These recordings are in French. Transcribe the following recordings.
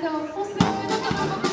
J'ai tout point, elle a plus vite, elle se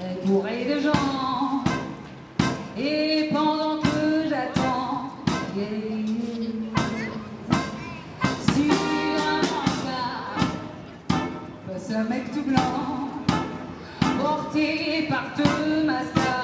est bourrée de gens. Et pendant que j'attends, sur un brancard passe un mec tout blanc, porté par deux masters.